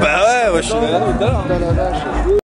Bah ouais, ouais, je suis.